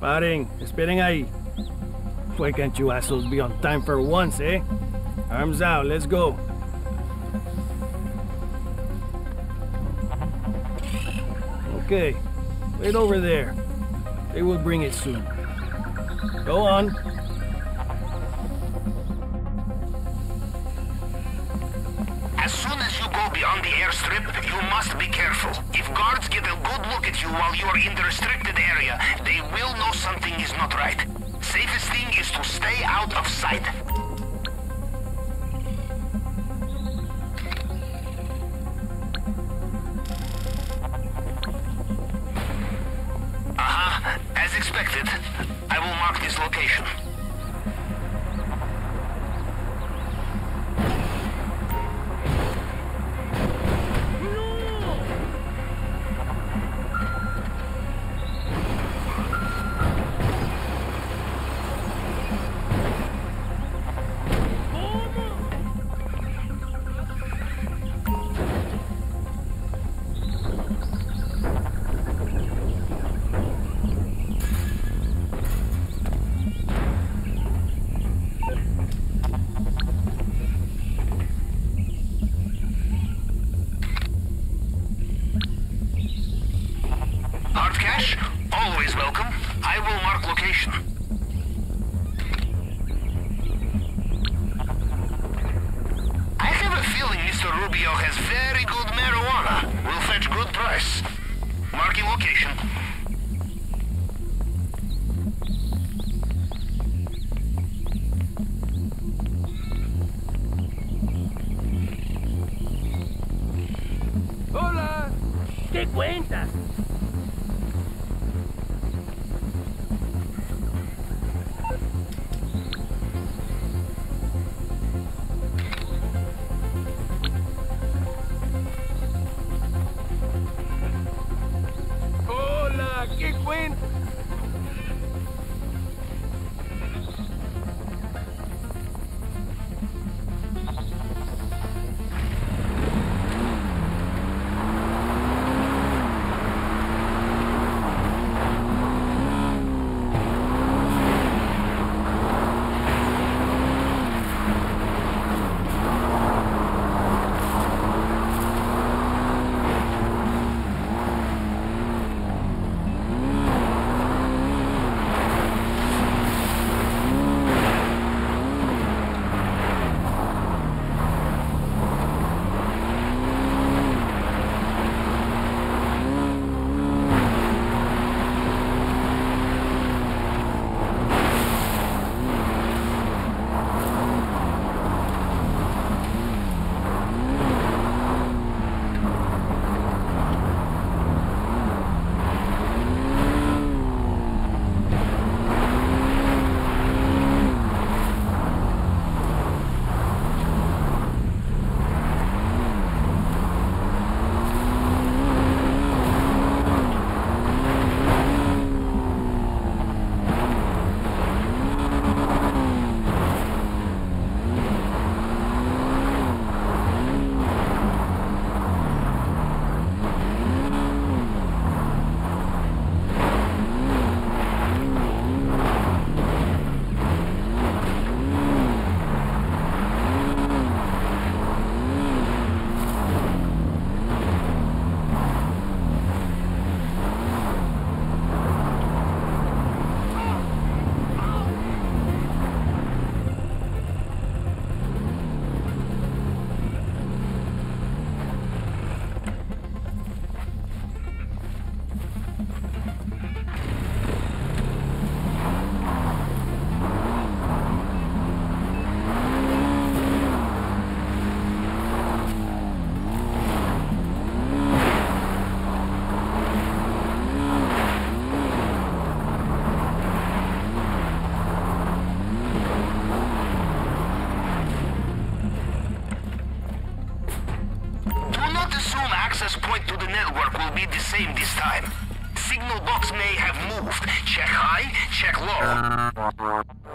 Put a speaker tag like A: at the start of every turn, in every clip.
A: Paren, esperen ahí. Why can't you assholes be on time for once, eh? Arms out, let's go. Okay, wait over there. They will bring it soon. Go on.
B: Beyond the airstrip, you must be careful. If guards get a good look at you while you are in the restricted area, they will know something is not right. Safest thing is to stay out of sight. Has very good marijuana. Will fetch good price. Marking location.
A: Hola!
C: ¿Qué cuentas?
B: High,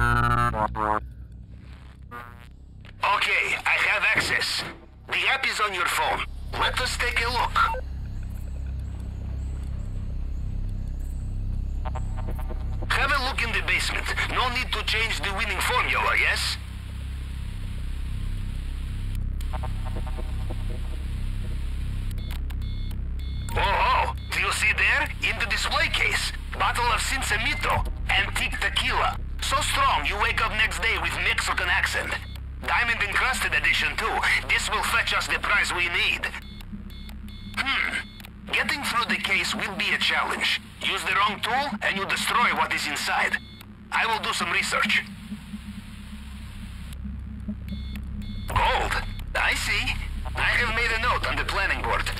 B: Okay, I have access. The app is on your phone. Let us take a look. Have a look in the basement. No need to change the winning formula, yes? Oh, oh, do you see there? In the display case. Bottle of Sinsimito. Antique tequila. So strong you wake up next day with Mexican accent. Diamond encrusted edition too. This will fetch us the price we need. Hmm. Getting through the case will be a challenge. Use the wrong tool and you destroy what is inside. I will do some research. Gold. I see. I have made a note on the planning board.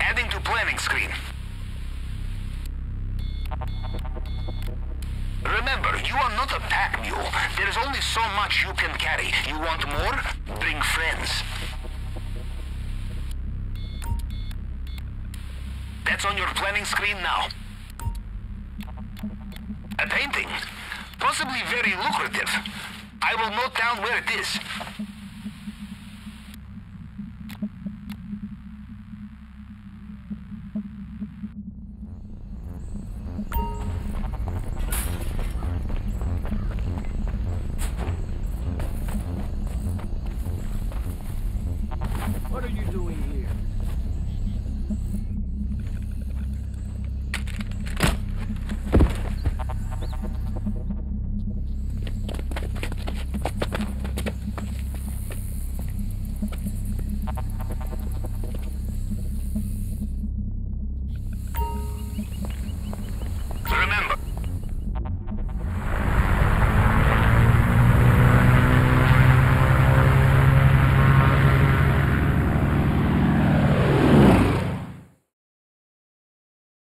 B: Adding to planning screen. Remember, you are not a pack mule. There is only so much you can carry. You want more? Bring friends. That's on your planning screen now. A painting. Possibly very lucrative. I will note down where it is.